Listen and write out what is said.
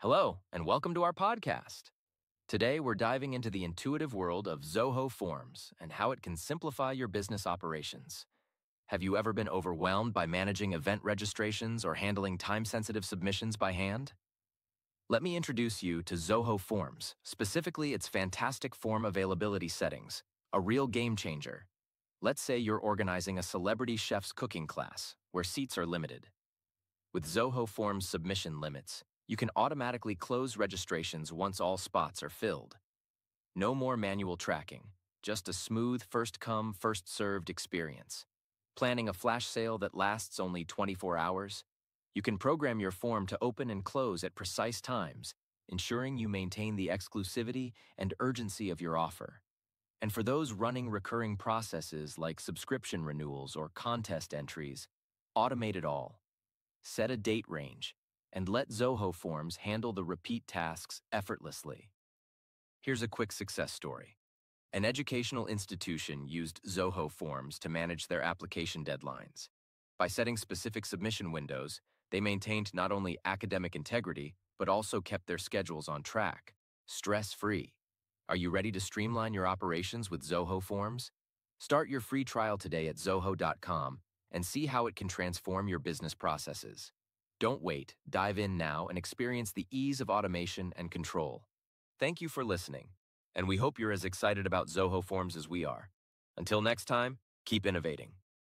Hello, and welcome to our podcast. Today, we're diving into the intuitive world of Zoho Forms and how it can simplify your business operations. Have you ever been overwhelmed by managing event registrations or handling time sensitive submissions by hand? Let me introduce you to Zoho Forms, specifically its fantastic form availability settings, a real game changer. Let's say you're organizing a celebrity chef's cooking class, where seats are limited. With Zoho Forms submission limits, you can automatically close registrations once all spots are filled. No more manual tracking, just a smooth first come, first served experience. Planning a flash sale that lasts only 24 hours? You can program your form to open and close at precise times, ensuring you maintain the exclusivity and urgency of your offer. And for those running recurring processes like subscription renewals or contest entries, automate it all. Set a date range and let Zoho Forms handle the repeat tasks effortlessly. Here's a quick success story. An educational institution used Zoho Forms to manage their application deadlines. By setting specific submission windows, they maintained not only academic integrity, but also kept their schedules on track, stress free. Are you ready to streamline your operations with Zoho Forms? Start your free trial today at Zoho.com and see how it can transform your business processes. Don't wait, dive in now and experience the ease of automation and control. Thank you for listening and we hope you're as excited about Zoho Forms as we are. Until next time, keep innovating.